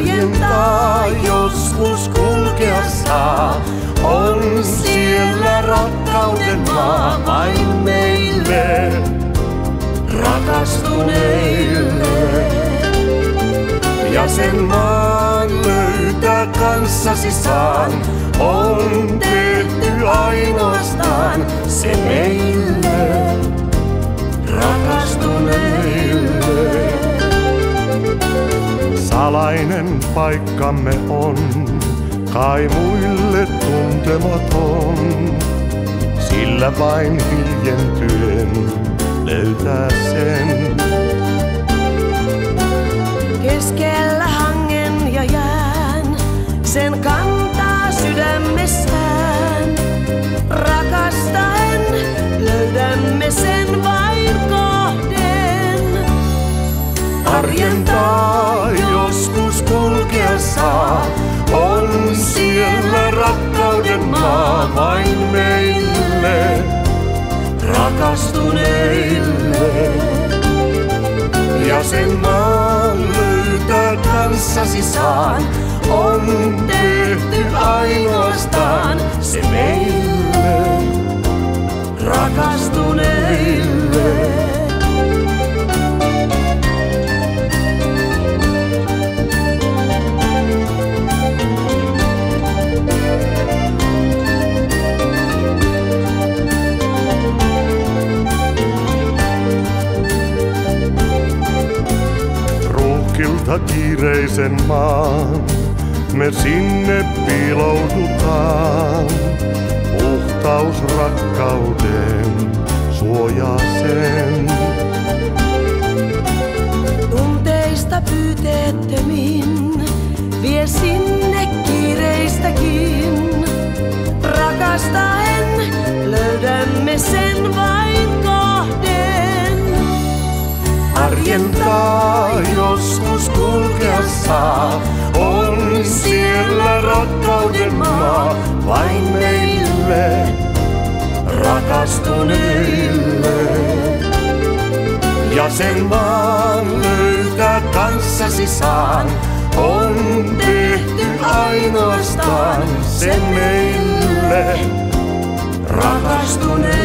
harjentaa, joskus kulkea saa. On siellä rakkauden maa vain meille, rakastuneille. Ja sen maan löytää kanssasi saan, on tehty ainoastaan se meille. Salainen paikkamme on, kai muille tuntematon. Sillä vain hiljentyen maa vain meille rakastuneille. Ja sen maan löytää kanssasi saan, on tehty ainoastaan Ruuhkilta kiireisen maan, me sinne piiloudutaan. Puhtaus rakkauden suojaa sen. Tunteista pyyteettömin vie sinne kiireistäkin. Rakastaen löydämme sen vain kohden. Arjen joskus kulkea saa, on siellä rakkauden maa vain meille rakastuneille. Ja sen maan löytää kanssasi saan, on tehty ainoastaan se meille rakastuneille.